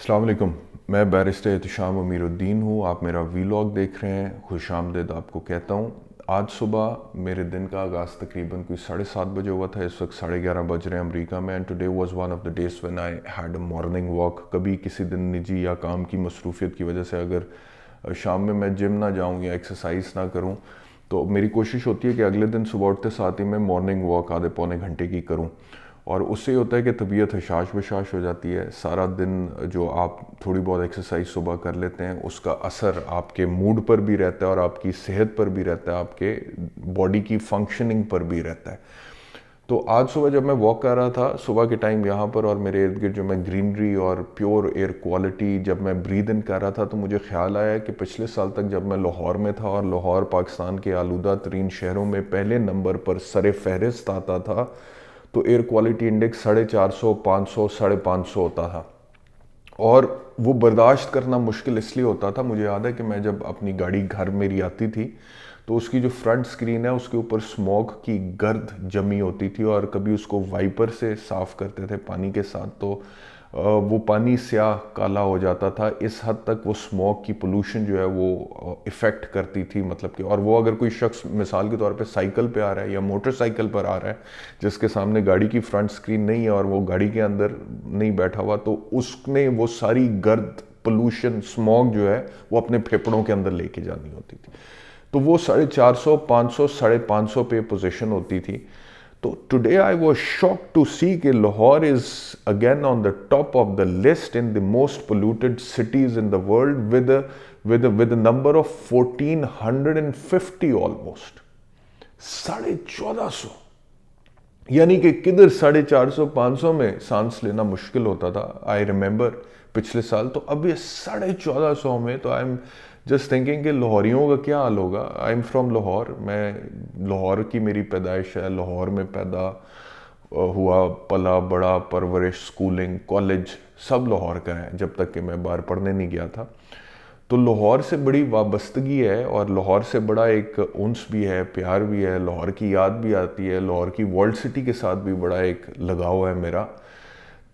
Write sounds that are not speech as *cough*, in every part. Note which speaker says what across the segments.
Speaker 1: السلام علیکم، میں بیرسٹر احتشام امیر الدین ہوں، آپ میرا ویلاگ دیکھ رہے ہیں، خوش آمدید آپ کو کہتا ہوں۔ آج صبح میرے دن کا آغاز تقریباً کوئی ساڑھے سات بجے ہوا تھا، اس وقت ساڑھے گیارہ بج رہے ہیں امریکہ میں and today was one of the days when I had a morning walk کبھی کسی دن نجی یا کام کی مصروفیت کی وجہ سے اگر شام میں میں جم نہ جاؤں یا ایکسرسائز نہ کروں، تو میری کوشش ہوتی ہے کہ اگلے دن صبح اٹھتے ساتھ ہی میں مارننگ واک آدھے پونے گھنٹے کی کروں۔ اور اس سے یہ ہوتا ہے کہ طبیعت حشاش بشاش ہو جاتی ہے۔ سارا دن جو آپ تھوڑی بہت ایکسرسائز صبح کر لیتے ہیں، اس کا اثر آپ کے موڈ پر بھی رہتا ہے اور آپ کی صحت پر بھی رہتا ہے، آپ کے باڈی کی فنکشننگ پر بھی رہتا ہے۔ تو آج صبح جب میں واک کر رہا تھا، صبح کے ٹائم یہاں پر اور میرے ارد گرد جو میں گرینری اور پیور ایئر کوالٹی جب میں برید ان کر رہا تھا، تو مجھے خیال آیا کہ پچھلے سال تک جب میں لاہور میں تھا اور لاہور، پاکستان کے آلودہ ترین شہروں میں پہلے نمبر پر سر فہرست آتا تھا تو ایئر کوالٹی انڈیکس ساڑھے چار سو، پانچ سو، ساڑھے پانچ سو ہوتا تھا۔ اور وہ برداشت کرنا مشکل اس لیے ہوتا تھا، مجھے یاد ہے کہ میں جب اپنی گاڑی گھر میری آتی تھی، تو اس کی جو فرنٹ سکرین ہے، اس کے اوپر سموک کی گرد جمی ہوتی تھی اور کبھی اس کو وائپر سے صاف کرتے تھے پانی کے ساتھ، تو وہ پانی سیاہ کالا ہو جاتا تھا۔ اس حد تک وہ سموک کی پولوشن جو ہے وہ افیکٹ کرتی تھی۔ مطلب کہ، اور وہ اگر کوئی شخص مثال کے طور پہ سائیکل پہ آ رہا ہے یا موٹر سائیکل پر آ رہا ہے، جس کے سامنے گاڑی کی فرنٹ سکرین نہیں ہے اور وہ گاڑی کے اندر نہیں بیٹھا ہوا، تو اس نے وہ ساری گرد پولوشن سموک جو ہے، وہ اپنے پھیپڑوں کے اندر لے کے جانی ہوتی تھی۔ تو وہ ساڑھے چار سو، پانچ سو، ساڑھے پانچ سو پہ پوزیشن ہوتی تھی۔ تو today I was shock to see کہ Lahore is again on the top of the list in the most polluted cities in the world with with with number of fourteen hundred and fifty almost ساڑھے چودہ سو. یعنی کہ کدھر ساڑھے چار سو، پانچ سو میں سانس لینا مشکل ہوتا تھا. آئی ریمبر پچھلے سال تو اب یہ ساڑھے چودہ سو میں تو آئی ایم جسٹ تھنکنگ کہ لاہوریوں کا کیا حال ہوگا؟ I am from Lahore. میں لاہور کی میری پیدائش ہے، لاہور میں پیدا ہوا، پلا بڑا پرورش سکولنگ کالج سب لاہور کا ہے، جب تک کہ میں باہر پڑھنے نہیں گیا تھا۔ تو لاہور سے بڑی وابستگی ہے اور لاہور سے بڑا ایک انس بھی ہے، پیار بھی ہے، لاہور کی یاد بھی آتی ہے، لاہور کی ورلڈ سٹی کے ساتھ بھی بڑا ایک لگاؤ ہے میرا۔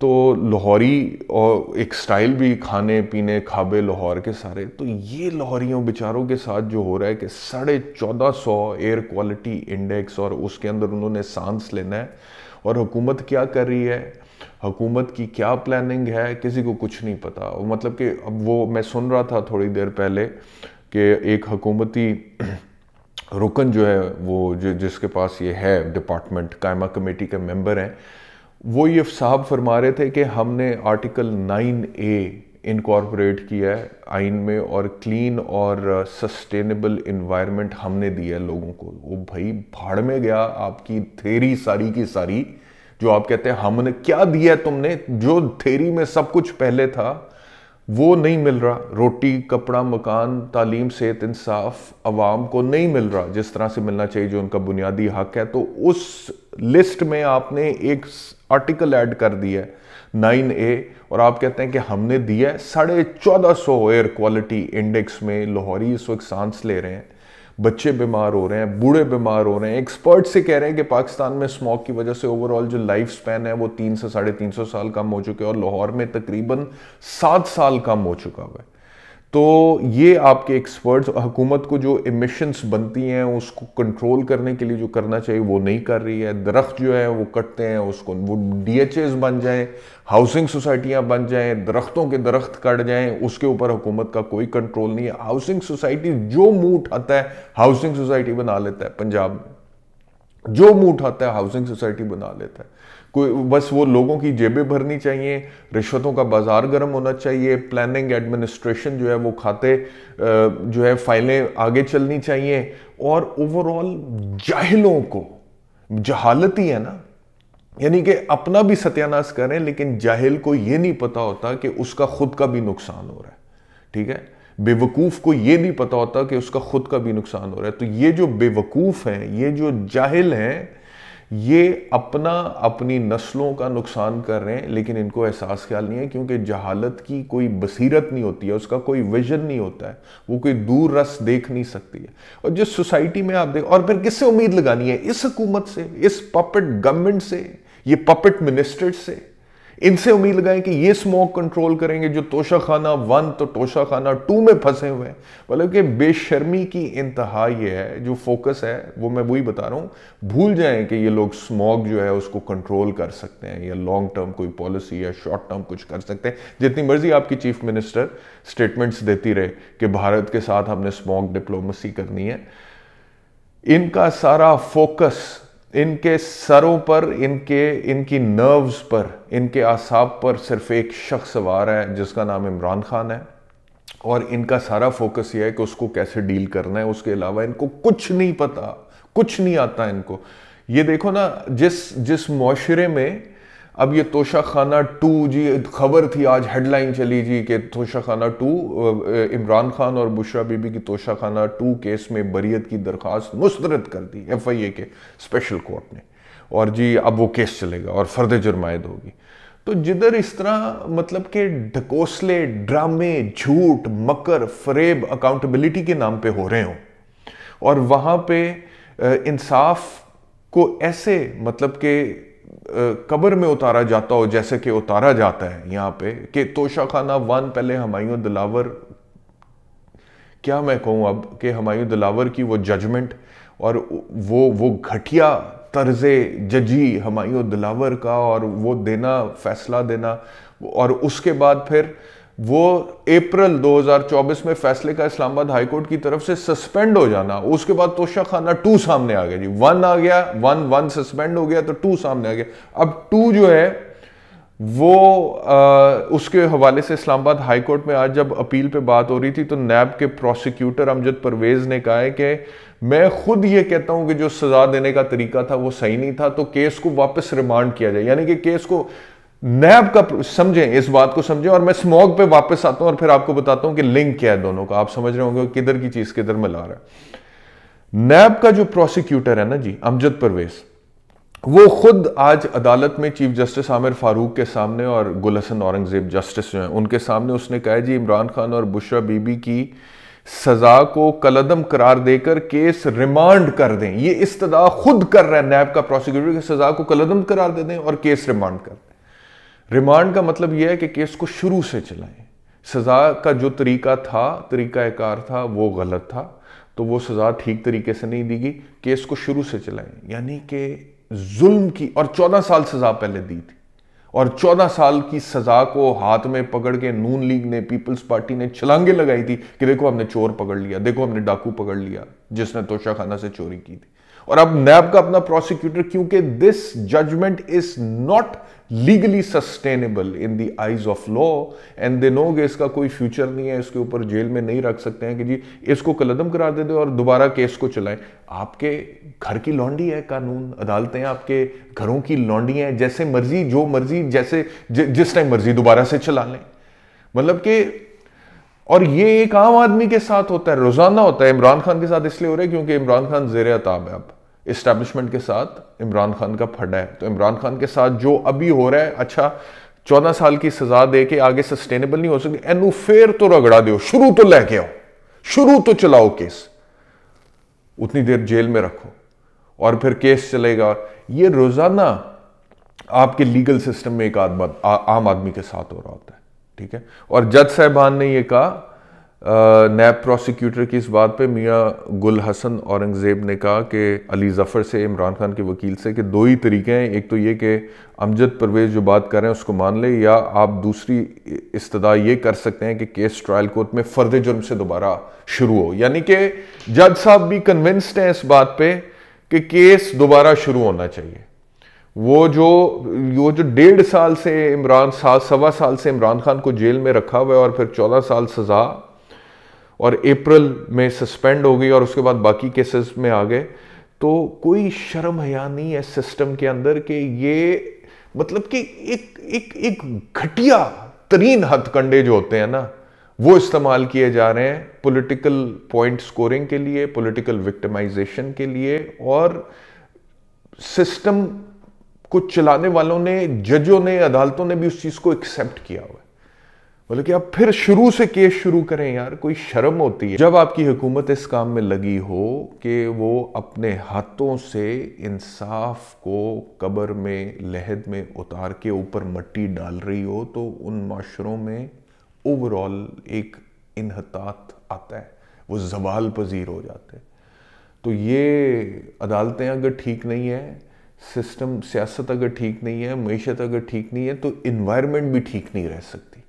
Speaker 1: تو لاہوری اور ایک سٹائل بھی کھانے پینے کھابے لاہور کے سارے، تو یہ لاہوریوں بیچاروں کے ساتھ جو ہو رہا ہے کہ ساڑھے چودہ سو ایئر کوالٹی انڈیکس اور اس کے اندر انہوں نے سانس لینا ہے اور حکومت کیا کر رہی ہے؟ حکومت کی کیا پلاننگ ہے؟ کسی کو کچھ نہیں پتا۔ مطلب کہ اب وہ، میں سن رہا تھا تھوڑی دیر پہلے کہ ایک حکومتی رکن جو ہے وہ جس کے پاس یہ ہے ڈپارٹمنٹ قائمہ کمیٹی کے ممبر ہیں وہ یہ صاحب فرما رہے تھے کہ ہم نے آرٹیکل نائن اے انکارپوریٹ کیا ہے آئین میں اور کلین اور سسٹینیبل انوائرمنٹ ہم نے دیا ہے لوگوں کو۔ وہ بھائی بھاڑ میں گیا، آپ کی تھیری ساری کی ساری جو آپ کہتے ہیں ہم نے کیا دیا ہے تم نے، جو تھیری میں سب کچھ پہلے تھا وہ نہیں مل رہا۔ روٹی، کپڑا، مکان، تعلیم، صحت، انصاف، عوام کو نہیں مل رہا۔ جس طرح سے ملنا چاہیے، جو ان کا بنیادی حق ہے۔ تو اس لسٹ میں آپ نے ایک آرٹیکل ایڈ کر دیا ہے، نائن اے۔ اور آپ کہتے ہیں کہ ہم نے دیا ہے۔ ساڑھے چودہ سو ایئر کوالٹی انڈیکس میں لاہوری اس وقت سانس لے رہے ہیں۔ بچے بیمار ہو رہے ہیں، بوڑھے بیمار ہو رہے ہیں۔ ایکسپرٹ سے کہہ رہے ہیں کہ پاکستان میں سموک کی وجہ سے اوورال جو لائف سپین ہے وہ تین سے ساڑھے تین سو سال کم ہو چکے اور لاہور میں تقریباً سات سال کم ہو چکا ہوا ہے۔ تو یہ آپ کے ایکسپرٹس حکومت کو جو امیشنز بنتی ہیں، اس کو کنٹرول کرنے کے لیے جو کرنا چاہیے، وہ نہیں کر رہی ہے۔ درخت جو ہے وہ کٹتے ہیں، اس کو، وہ ڈی ایچ ایز بن جائیں ہاؤسنگ سوسائٹیاں بن جائیں، درختوں کے درخت کٹ جائیں، اس کے اوپر حکومت کا کوئی کنٹرول نہیں ہے۔ ہاؤسنگ سوسائٹی جو منہ اٹھاتا ہے ہاؤسنگ سوسائٹی بنا لیتا ہے۔ پنجاب میں جو منہ اٹھاتا ہے ہاؤسنگ سوسائٹی بنا لیتا ہے۔ کوئی بس وہ لوگوں کی جیبیں بھرنی چاہیے، رشوتوں کا بازار گرم ہونا چاہیے پلاننگ ایڈمنسٹریشن جو ہے وہ کھاتے جو ہے فائلیں آگے چلنی چاہیے۔ اور اوورال جاہلوں کو جہالت ہی ہے نا یعنی کہ اپنا بھی ستیاناس کریں، لیکن جاہل کو یہ نہیں پتا ہوتا کہ اس کا خود کا بھی نقصان ہو رہا ہے۔ ٹھیک ہے؟ بے وقوف کو یہ نہیں پتا ہوتا کہ اس کا خود کا بھی نقصان ہو رہا ہے۔ تو یہ جو بے وقوف ہیں، یہ جو جاہل ہیں یہ اپنا اپنی نسلوں کا نقصان کر رہے ہیں، لیکن ان کو احساس خیال نہیں ہے، کیونکہ جہالت کی کوئی بصیرت نہیں ہوتی ہے، اس کا کوئی ویژن نہیں ہوتا ہے، وہ کوئی دور رس دیکھ نہیں سکتی ہے۔ اور جس سوسائٹی میں آپ دیکھ، اور پھر کس سے امید لگانی ہے؟ اس حکومت سے، اس پپٹ گورنمنٹ سے، یہ پپٹ منسٹر سے۔ ان سے امید لگائیں کہ یہ سموک کنٹرول کریں گے جو توشہ خانہ ون تو توشہ خانہ ٹو میں پھنسے ہوئے ہیں۔ مطلب کہ بے شرمی کی انتہا یہ ہے، جو فوکس ہے، وہ میں وہی بتا رہا ہوں، بھول جائیں کہ یہ لوگ سموک جو ہے اس کو کنٹرول کر سکتے ہیں، یا لانگ ٹرم کوئی پالیسی یا شارٹ ٹرم کچھ کر سکتے ہیں۔ جتنی مرضی آپ کی چیف منسٹر سٹیٹمنٹس دیتی رہے کہ بھارت کے ساتھ ہم نے سموک ڈپلومسی کرنی ہے۔ ان کا سارا فوکس ان کے سروں پر، ان کے، ان کی نروز پر، ان کے اعصاب پر صرف ایک شخص سوار ہے جس کا نام عمران خان ہے۔ اور ان کا سارا فوکس یہ ہے کہ اس کو کیسے ڈیل کرنا ہے، اس کے علاوہ ان کو کچھ نہیں پتا، کچھ نہیں آتا ان کو۔ یہ دیکھو نا، جس جس معاشرے میں اب یہ توشہ خانہ ٹو جی خبر تھی آج ہیڈ لائن چلی جی کہ توشہ خانہ ٹو عمران خان اور بشرا بی بی کی توشہ خانہ ٹو کیس میں بریت کی درخواست مسترد کر دی ایف آئی اے کے اسپیشل کورٹ نے۔ اور جی اب وہ کیس چلے گا اور فرد جرمائد ہوگی۔ تو جدھر اس طرح مطلب کہ ڈھکوسلے، ڈرامے، جھوٹ، مکر، فریب اکاؤنٹیبلٹی کے نام پہ ہو رہے ہوں۔ اور وہاں پہ انصاف کو ایسے مطلب کہ قبر میں اتارا جاتا ہو، جیسے کہ اتارا جاتا ہے یہاں پہ، کہ توشہ خانہ ون پہلے ہمایوں دلاور، کیا میں کہوں اب کہ ہمایوں دلاور کی وہ ججمنٹ اور وہ وہ گھٹیا طرز ججی ہمایوں دلاور کا اور وہ دینا، فیصلہ دینا، اور اس کے بعد پھر وہ اپریل دو ہزار چوبیس میں فیصلے کا اسلام آباد ہائی کورٹ کی طرف سے سسپینڈ ہو جانا، اس کے بعد توشہ خانہ ٹو سامنے آ گیا۔ جی ون آ گیا، ون ون سسپینڈ ہو گیا تو ٹو سامنے آ گیا۔ اب ٹو جو ہے، وہ اس کے حوالے سے اسلام آباد ہائی کورٹ میں آج جب اپیل پہ بات ہو رہی تھی تو نیب کے پروسیکیوٹر امجد پرویز نے کہا ہے کہ میں خود یہ کہتا ہوں کہ جو سزا دینے کا طریقہ تھا وہ صحیح نہیں تھا، تو کیس کو واپس ریمانڈ کیا جائے۔ یعنی کہ کیس کو نیب کا سمجھیں، اس بات کو سمجھیں اور میں سموگ پہ واپس آتا ہوں اور پھر آپ کو بتاتا ہوں کہ لنک کیا ہے دونوں کا۔ آپ سمجھ رہے ہوں گے کدھر کی چیز کدھر میں لا رہا ہے۔ نیب کا جو پروسیکیوٹر ہے نا جی امجد پرویز، وہ خود آج عدالت میں چیف جسٹس عامر فاروق کے سامنے اور گل حسن اورنگزیب جسٹس جو ہیں، ان کے سامنے اس نے کہا جی عمران خان اور بشرا بی بی کی سزا کو کلدم قرار دے کر کیس ریمانڈ کر دیں۔ یہ استدا خود کر رہا ہے نیب کا پروسیکیوٹر کی سزا کو کلدم قرار دے دیں اور کیس ریمانڈ کر دیں۔ ریمانڈ کا مطلب یہ ہے کہ کیس کو شروع سے چلائیں۔ سزا کا جو طریقہ تھا، طریقہ کار تھا، وہ غلط تھا، تو وہ سزا ٹھیک طریقے سے نہیں دی گئی۔ کیس کو شروع سے چلائیں۔ یعنی کہ ظلم کی، اور چودہ سال سزا پہلے دی تھی۔ اور چودہ سال کی سزا کو ہاتھ میں پکڑ کے نون لیگ نے، پیپلز پارٹی نے چھلانگے لگائی تھی کہ دیکھو ہم نے چور پکڑ لیا، دیکھو ہم نے ڈاکو پکڑ لیا، جس نے توشہ خانہ سے چوری کی تھی۔ اور اب نیب کا اپنا پروسیکیوٹر کیونکہ this judgment is not legally sustainable in the eyes of law and they know کہ اس کا کوئی فیوچر نہیں ہے، اس کے اوپر جیل میں نہیں رکھ سکتے ہیں کہ جی اس کو قلدم کرا دے دے اور دوبارہ کیس کو چلائیں۔ آپ کے گھر کی لانڈی ہے قانون، عدالتیں آپ کے گھروں کی لانڈی ہیں، جیسے مرضی، جو مرضی، جیسے جس ٹائم مرضی دوبارہ سے چلا لیں۔ مطلب کہ، اور یہ ایک عام آدمی کے ساتھ ہوتا ہے، روزانہ ہوتا ہے، عمران خان کے ساتھ اس لیے ہو رہا ہے کیونکہ عمران خان زیر عطاب ہے اب۔ اسٹیبلشمنٹ کے ساتھ عمران خان کا پھڑا ہے۔ تو عمران خان کے ساتھ جو ابھی ہو رہا ہے اچھا چودہ سال کی سزا دے کے آگے سسٹینیبل نہیں ہو سکتی اینو فیر تو رگڑا دیو، شروع تو لے کے آؤ، شروع تو چلاؤ کیس اتنی دیر جیل میں رکھو اور پھر کیس چلے گا۔ یہ روزانہ آپ کے لیگل سسٹم میں ایک عام آدمی کے ساتھ ہو رہا ہوتا ہے، ٹھیک ہے؟ اور جج صاحبان نے یہ کہا نیب پروسیکیوٹر کی اس بات پہ میاں گل حسن اورنگزیب نے کہا کہ علی ظفر سے، عمران خان کے وکیل سے کہ دو ہی طریقے ہیں۔ ایک تو یہ کہ امجد پرویز جو بات کر رہے ہیں اس کو مان لے یا آپ دوسری استدا یہ کر سکتے ہیں کہ کیس ٹرائل کورٹ میں فرد جرم سے دوبارہ شروع ہو۔ یعنی کہ جج صاحب بھی کنونسڈ ہیں اس بات پہ کہ کیس دوبارہ شروع ہونا چاہیے۔ وہ جو وہ جو ڈیڑھ سال سے عمران سال سوا سال سے عمران خان کو جیل میں رکھا ہوا ہے اور پھر چودہ سال سزا اور اپریل میں سسپینڈ ہو گئی اور اس کے بعد باقی کیسز میں آ گئے، تو کوئی شرم حیا نہیں ہے سسٹم کے اندر کہ یہ مطلب کہ ایک ایک ایک گھٹیا ترین ہتھ کنڈے جو ہوتے ہیں نا، وہ استعمال کیے جا رہے ہیں پولیٹیکل پوائنٹ سکورنگ کے لیے پولیٹیکل وکٹمائزیشن کے لیے، اور سسٹم کو چلانے والوں نے ججوں نے، عدالتوں نے بھی اس چیز کو ایکسیپٹ کیا ہوا ہے۔ بولے کہ اب پھر شروع سے کیس شروع کریں یار، کوئی شرم ہوتی ہے۔ جب آپ کی حکومت اس کام میں لگی ہو کہ وہ اپنے ہاتھوں سے انصاف کو قبر میں، لہد میں اتار کے اوپر مٹی ڈال رہی ہو، تو ان معاشروں میں اوورال ایک انحطاط آتا ہے۔ وہ زوال پذیر ہو جاتے تو یہ عدالتیں اگر ٹھیک نہیں ہیں، سسٹم، سیاست اگر ٹھیک نہیں ہے، معیشت اگر ٹھیک نہیں ہے، تو انوائرمنٹ بھی ٹھیک نہیں رہ سکتی۔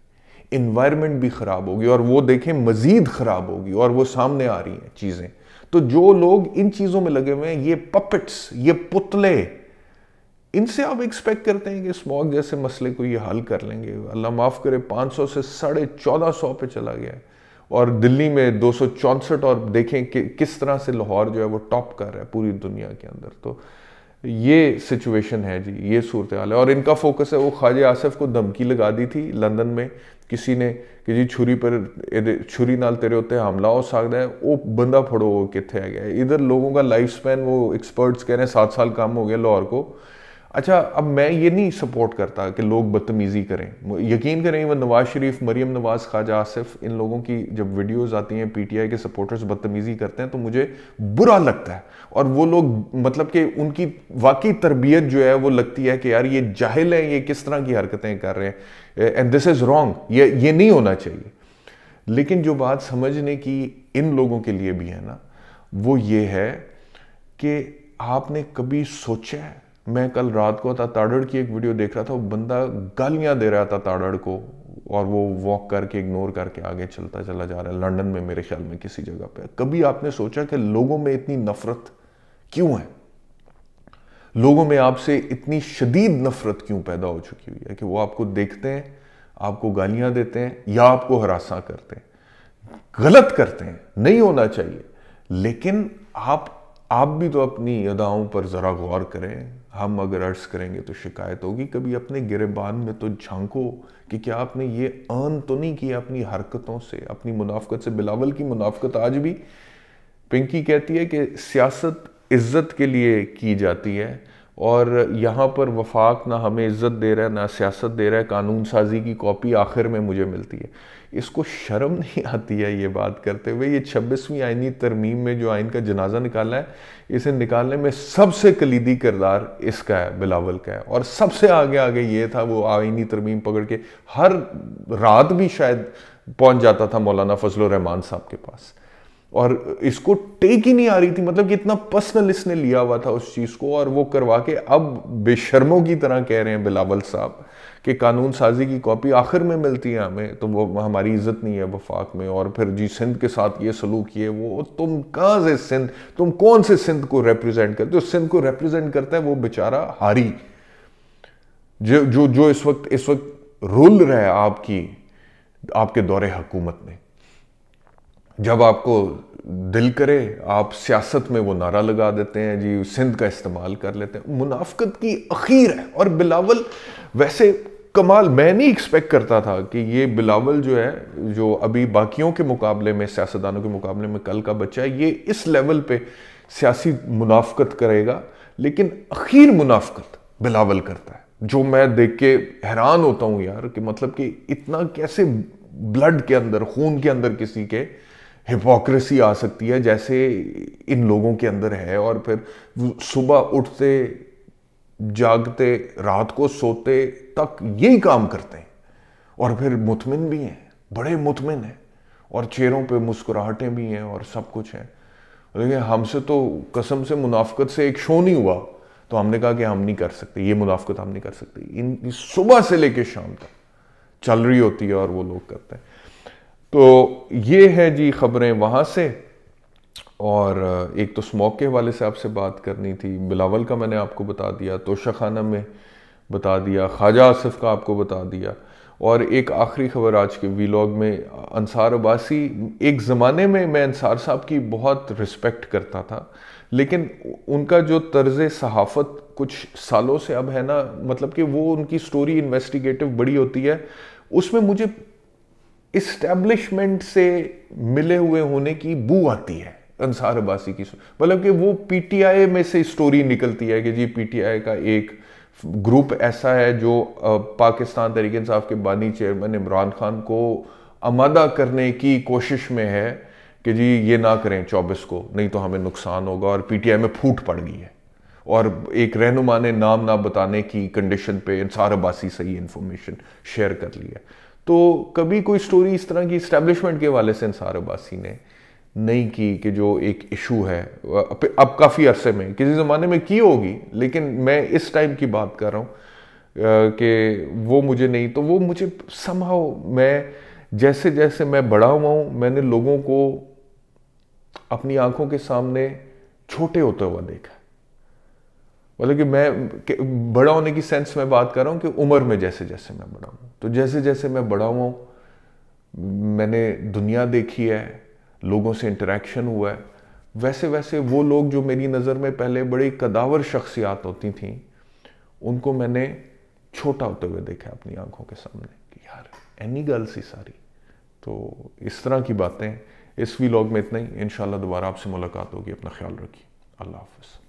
Speaker 1: انوائرمنٹ بھی خراب ہوگی اور وہ دیکھیں مزید خراب ہوگی اور وہ سامنے آ رہی ہیں چیزیں۔ تو جو لوگ ان چیزوں میں لگے ہوئے ہیں، یہ پپٹس یہ پتلے، ان سے آپ ایکسپیکٹ کرتے ہیں کہ اسموک جیسے مسئلے کو یہ حل کر لیں گے۔ اللہ معاف کرے، پانچ سو سے ساڑھے چودہ سو پہ چلا گیا ہے۔ اور دلی میں دو سو چونسٹھ اور دیکھیں کہ کس طرح سے لاہور جو ہے وہ ٹاپ کر رہا ہے پوری دنیا کے اندر۔ تو یہ سچویشن ہے جی یہ صورتحال ہے۔ اور ان کا فوکس ہے، وہ خواجہ آصف کو دھمکی لگا دی تھی لندن میں۔ کسی نے کہ جی چھری پر چھری نال تیرے ہوتے حملہ ہو سکتا ہے، وہ بندہ پھڑو کتنے آ گیا ادھر لوگوں کا لائف سپین وہ ایکسپرٹس کہہ رہے ہیں، سات سال کام ہو گیا لاہور کو۔ اچھا اب میں یہ نہیں سپورٹ کرتا کہ لوگ بدتمیزی کریں۔ یقین کریں وہ نواز شریف، مریم نواز، خواجہ آصف، ان لوگوں کی جب ویڈیوز آتی ہیں پی ٹی آئی کے سپورٹرز بدتمیزی کرتے ہیں تو مجھے برا لگتا ہے۔ اور وہ لوگ مطلب کہ ان کی واقعی تربیت جو ہے وہ لگتی ہے کہ یار یہ جاہل ہیں، یہ کس طرح کی حرکتیں کر رہے ہیں۔ اینڈ دس از رانگ یہ یہ نہیں ہونا چاہیے۔ لیکن جو بات سمجھنے کی ان لوگوں کے لیے بھی ہے نا، وہ یہ ہے کہ آپ نے کبھی سوچا ہے میں کل رات کو تھا تاڑڑ کی ایک ویڈیو دیکھ رہا تھا، وہ بندہ گالیاں دے رہا تھا تاڑڑ کو اور وہ واک کر کے اگنور کر کے آگے چلتا چلا جا رہا ہے لنڈن میں، میرے خیال میں کسی جگہ پہ۔ کبھی آپ نے سوچا کہ لوگوں میں اتنی نفرت کیوں ہے؟ لوگوں میں آپ سے اتنی شدید نفرت کیوں پیدا ہو چکی ہوئی ہے کہ وہ آپ کو دیکھتے ہیں، آپ کو گالیاں دیتے ہیں یا آپ کو ہراساں کرتے ہیں۔ غلط کرتے ہیں، نہیں ہونا چاہیے۔ لیکن آپ آپ بھی تو اپنی اداؤں پر ذرا غور کریں۔ ہم اگر عرض کریں گے تو شکایت ہوگی۔ کبھی اپنے گربان میں تو جھانکو کہ کیا آپ نے یہ آن تو نہیں کیا اپنی حرکتوں سے، اپنی منافقت سے؟ بلاول کی منافقت آج بھی۔ پنکی کہتی ہے کہ سیاست عزت کے لیے کی جاتی ہے۔ اور یہاں پر وفاق نہ ہمیں عزت دے رہا ہے، نہ سیاست دے رہا ہے، قانون سازی کی کاپی آخر میں مجھے ملتی ہے۔ اس کو شرم *laughs* نہیں آتی ہے یہ بات کرتے ہوئے۔ یہ چھبیسویں آئینی ترمیم میں جو آئین کا جنازہ نکالا ہے، اسے نکالنے میں سب سے کلیدی کردار اس کا ہے، بلاول کا ہے۔ اور سب سے آگے آگے یہ تھا، وہ آئینی ترمیم پکڑ کے ہر رات بھی شاید پہنچ جاتا تھا مولانا فضل الرحمان صاحب کے پاس۔ اور اس کو ٹیک ہی نہیں آ رہی تھی۔ مطلب کہ اتنا پرسنل اس نے لیا ہوا تھا اس چیز کو اور وہ کروا کے اب بے شرموں کی طرح کہہ رہے ہیں بلاول صاحب کہ قانون سازی کی کاپی آخر میں ملتی ہے ہمیں، تو وہ ہماری عزت نہیں ہے وفاق میں۔ اور پھر جی سندھ کے ساتھ یہ سلوک کیے وہ، تم کہاں سے سندھ؟ تم کون سے سندھ کو ریپریزنٹ کرتے ہو؟ سندھ کو ریپریزنٹ کرتا ہے وہ بیچارہ ہاری۔ جو جو جو اس وقت اس وقت رول رہا ہے آپ کی، آپ کے دور حکومت میں۔ جب آپ کو دل کرے، آپ سیاست میں وہ نعرہ لگا دیتے ہیں جی سندھ کا استعمال کر لیتے ہیں۔ منافقت کی اخیر ہے۔ اور بلاول ویسے کمال میں نہیں ایکسپیکٹ کرتا تھا کہ یہ بلاول جو ہے، جو ابھی باقیوں کے مقابلے میں، سیاستدانوں کے مقابلے میں کل کا بچہ ہے، یہ اس لیول پہ سیاسی منافقت کرے گا۔ لیکن اخیر منافقت بلاول کرتا ہے۔ جو میں دیکھ کے حیران ہوتا ہوں یار، کہ مطلب کہ اتنا کیسے بلڈ کے اندر، خون کے اندر کسی کے ہپوکریسی آ سکتی ہے جیسے ان لوگوں کے اندر ہے اور پھر صبح اٹھتے، جاگتے، رات کو سوتے تک یہی کام کرتے ہیں۔ اور پھر مطمئن بھی ہیں، بڑے مطمئن ہیں۔ اور چہروں پہ مسکراہٹیں بھی ہیں اور سب کچھ ہیں۔ لیکن ہم سے تو قسم سے منافقت سے ایک شو نہیں ہوا۔ تو ہم نے کہا کہ ہم نہیں کر سکتے، یہ منافقت ہم نہیں کر سکتے۔ ان صبح سے لے کے شام تک چل رہی ہوتی ہے اور وہ لوگ کرتے ہیں۔ تو یہ ہے جی خبریں وہاں سے۔ اور ایک تو سموک کے حوالے سے آپ سے بات کرنی تھی۔ بلاول کا میں نے آپ کو بتا دیا، توشہ خانہ میں بتا دیا، خواجہ آصف کا آپ کو بتا دیا۔ اور ایک آخری خبر آج کے ویلاگ میں، انصار عباسی ایک زمانے میں میں انصار صاحب کی بہت رسپیکٹ کرتا تھا۔ لیکن ان کا جو طرز صحافت کچھ سالوں سے اب ہے نا مطلب کہ وہ ان کی سٹوری انویسٹیگیٹو بڑی ہوتی ہے۔ اس میں مجھے اسٹیبلشمنٹ سے ملے ہوئے ہونے کی بو آتی ہے، انصار عباسی کی مطلب کہ وہ پی ٹی آئی میں سے سٹوری نکلتی ہے کہ جی پی ٹی آئی کا ایک گروپ ایسا ہے جو پاکستان تحریک انصاف کے بانی چیئرمین عمران خان کو آمادہ کرنے کی کوشش میں ہے کہ جی یہ نہ کریں چوبیس کو، نہیں تو ہمیں نقصان ہوگا اور پی ٹی آئی میں پھوٹ پڑ گئی ہے۔ اور ایک رہنما نے نام نہ بتانے کی کنڈیشن پہ انصار عباسی صحیح انفارمیشن شیئر کر لی ہے۔ تو کبھی کوئی سٹوری اس طرح کی اسٹیبلشمنٹ کے والے سے انصار عباسی نے نہیں کی کہ جو ایک ایشو ہے، اب کافی عرصے میں، کسی زمانے میں کی ہوگی، لیکن میں اس ٹائم کی بات کر رہا ہوں کہ وہ مجھے نہیں، تو وہ مجھے سمہاؤ میں جیسے جیسے میں بڑا ہوا ہوں، میں نے لوگوں کو اپنی آنکھوں کے سامنے چھوٹے ہوتے ہوا دیکھا۔ مطلب کہ میں بڑا ہونے کی سینس میں بات کر رہا ہوں کہ عمر میں جیسے جیسے میں بڑا ہوں۔ تو جیسے جیسے میں بڑا ہوں، میں نے دنیا دیکھی ہے، لوگوں سے انٹریکشن ہوا ہے، ویسے ویسے وہ لوگ جو میری نظر میں پہلے بڑی قداور شخصیات ہوتی تھیں، ان کو میں نے چھوٹا ہوتے ہوئے دیکھا اپنی آنکھوں کے سامنے کہ یار، اینی گرل سی ساری۔ تو اس طرح کی باتیں، اس وی لاگ میں اتنا ہی۔ انشاءاللہ دوبارہ آپ سے ملاقات ہوگی، اپنا خیال رکھیے۔ اللہ حافظ۔